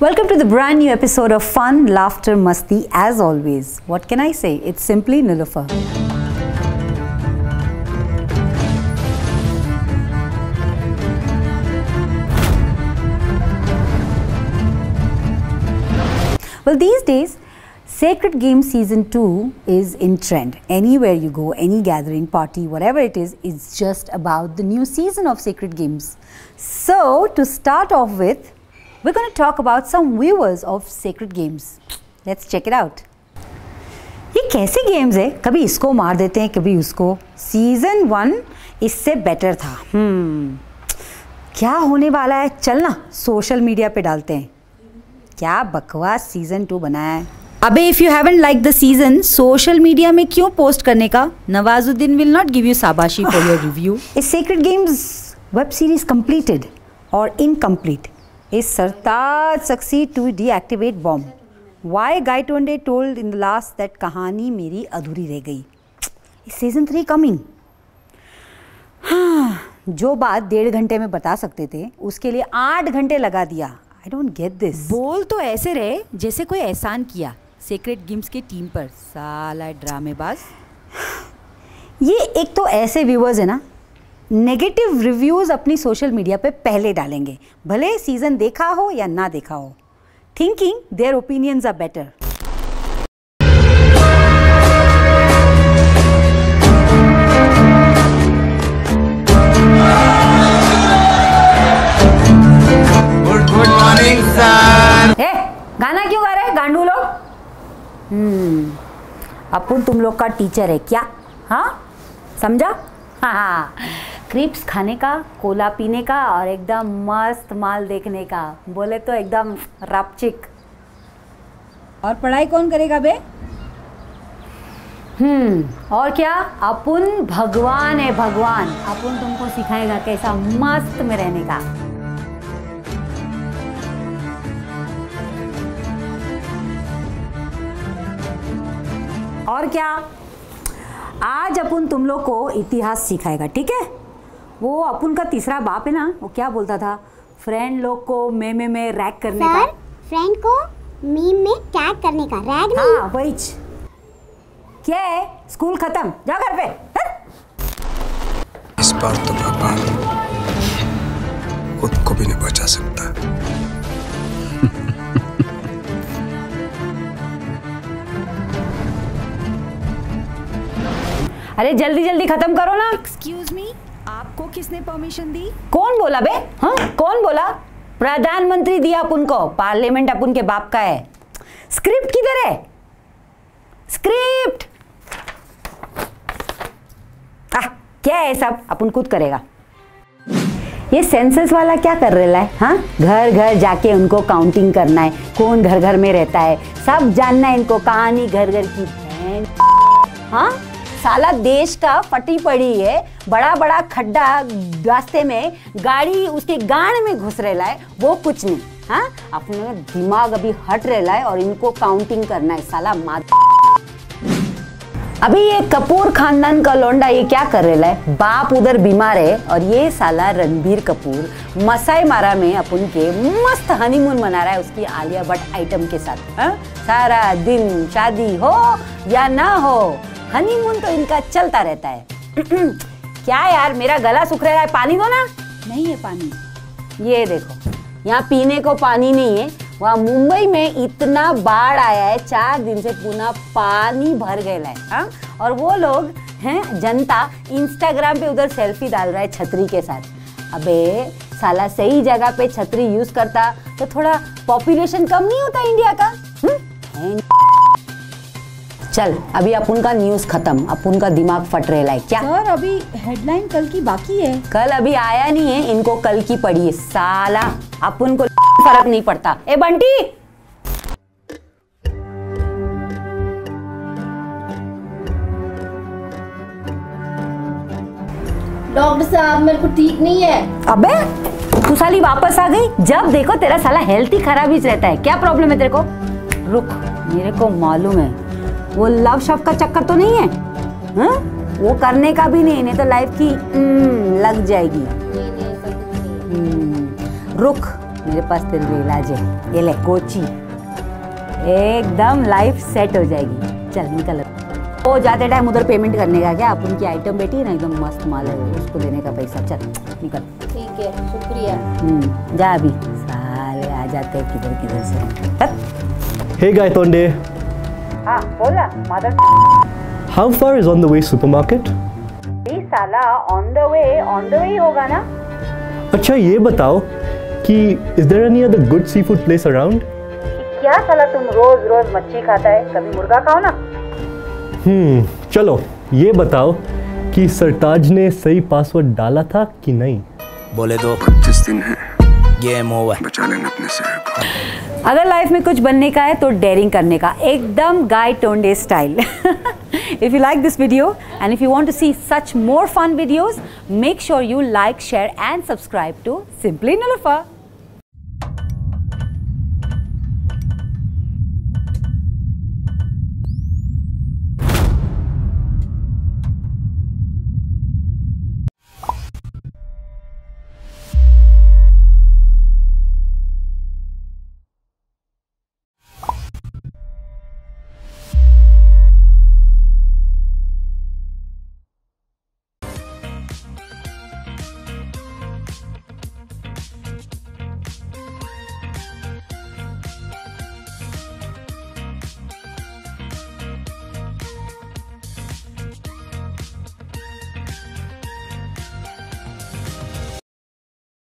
Welcome to the brand new episode of Fun, Laughter, Masti as always. What can I say? It's simply Nilufer. Well, these days, Sacred Games Season 2 is in trend. Anywhere you go, any gathering, party, whatever it is, it's just about the new season of Sacred Games. So, to start off with, we're going to talk about some viewers of Sacred Games. Let's check it out. ये कैसे games है? कभी इसको मार देते हैं, कभी उसको। सीज़न वन इससे बेटर था। हम्म क्या होने वाला है? चलना सोशल मीडिया पे डालते हैं। क्या बकवास सीज़न टू बनाया है। अबे if you haven't like the season social media में क्यों पोस्ट करने का? Nawazuddin will not give you शाबाशी for your review is secret games web series completed और incomplete Sartaj succeed to deactivate bomb why Gaitonde told in the last that कहानी मेरी अधूरी रह गई इज़ सीज़न थ्री कमिंग हाँ जो बात डेढ़ घंटे में बता सकते थे उसके लिए आठ घंटे लगा दिया। आई डोंट गेट दिस बोल तो ऐसे रहे जैसे कोई एहसान किया सीक्रेट गेम्स की टीम पर। साला ड्रामेबाज। ये एक तो ऐसे व्यूअर्स है ना नेगेटिव रिव्यूज़ अपनी सोशल मीडिया पे पहले डालेंगे। भले सीज़न देखा हो या ना देखा हो। Thinking their opinions are better गाना क्यों गा रहे हैं गांडू लोग? हम्म अपन तुम लोग का टीचर है क्या? हाँ? समझा? क्रिप्स खाने का कोला पीने का और एकदम मस्त माल देखने का। बोले तो एकदम रापचिक। और पढ़ाई कौन करेगा बे? हम्म और क्या? अपन भगवान है भगवान। अपुन तुमको सिखाएगा कैसा मस्त में रहने का। और क्या? आज अपन तुम लोग को इतिहास सिखाएगा ठीक है? वो अपन का तीसरा बाप है ना वो क्या बोलता था? फ्रेंड लोग को मे में में रैक करने सर का फ्रेंड को मीम में टैग करने का। रैग नहीं हाँ वही क्या है? स्कूल खत्म। जा घर पे। हट। इस बार तो भगवान खुद को भी नहीं बचा सकता। अरे जल्दी जल्दी खत्म करो ना। एक्सक्यूज मी आपको किसने परमिशन दी? कौन बोला बे? हाँ कौन बोला? प्रधानमंत्री दिया अपन को पार्लियामेंट अपन के बाप का है। स्क्रिप्ट किधर है? स्क्रिप्ट। आह, क्या है सब? अपन खुद करेगा। ये सेंसस वाला क्या कर रहा है? हाँ घर घर जाके उनको काउंटिंग करना है। कौन घर घर में रहता है? सब जानना है इनको कहानी घर घर की। हाँ? साला देश का फटी पड़ी है बड़ा बड़ा खड्डा रास्ते में गाड़ी उसके गाड़ में घुस रहा है वो कुछ नहीं। हाँ? अपने दिमाग अभी हट रहा है और इनको काउंटिंग करना है, साला मात अभी ये कपूर खानदान का लौंडा ये क्या कर रहा है बाप उधर बीमार है और ये साला रणबीर कपूर मसाई मारा में अपन के मस्त हनीमून मना रहा है उसकी आलिया भट्ट आइटम के साथ। हाँ? सारा दिन शादी हो या ना हो हनीमून तो इनका चलता रहता है। क्या यार मेरा गला सूख रहा है? पानी दो ना। नहीं है पानी। ये देखो यहाँ पीने को पानी नहीं है। वहाँ मुंबई में इतना बाढ़ आया है चार दिन से पुनः पानी भर गया है। हाँ? और वो लोग हैं जनता इंस्टाग्राम पे उधर सेल्फी डाल रहा है छतरी के साथ। अबे साला सही जगह पे छतरी यूज़ करता तो थोड़ा पॉपुलेशन कम नहीं होता इंडिया का? हम्म? हैं? चल अभी अपन का न्यूज़ खत्म अपन का दिमाग फट रहा है क्या? सर अभी हेडलाइन कल की बाकी है। कल अभी आया नहीं है इनको कल की पड़ी है साला। अपन को फ़र्क नहीं पड़ता। ए बंटी! डॉक्टर साहब मेरे को ठीक नहीं है। अबे तू साली वापस आ गई? जब देखो तेरा साला हेल्थ ही खराब ही रहता है। क्या प्रॉब्लम है तेरे को? रुक मेरे को मालूम है। वो लव शव का चक्कर तो नहीं है? हाँ? वो करने का भी नहीं नहीं तो लाइफ की हम्म, लग जाएगी। नहीं नहीं ऐसा कुछ नहीं हम्म, रुक मेरे पास तेरे लिए इलाज है। ये ले कोची। एकदम लाइफ सेट हो जाएगी। चल निकल। वो जाते टाइम उधर पेमेंट करने का क्या? अपन की आइटम बेटी है ना एकदम मस्त माल है उसको देने का पैसा। चल निकल। ठीक है शुक्रिया। हम्म, जा अभी। साले आ जाते हैं किधर किधर से। हट। Hey Gaitonde, हाँ बोला mother how far is on the way supermarket? साला on the way on the way होगा ना? अच्छा ये बताओ कि is there any other good seafood place around? क्या साला तुम रोज रोज मच्छी खाता है? कभी मुर्गा खाओ ना? हम्म चलो ये बताओ कि सरताज ने सही पासवर्ड डाला था कि नहीं? बोले दो पच्चीस दिन है। Game over. बचा लेना अपने शहर को। अगर लाइफ में कुछ बनने का है तो डेयरिंग करने का एकदम Gaitonde style if you like this video and if you want to see such more fun videos make sure you like share and subscribe to simply Nilufar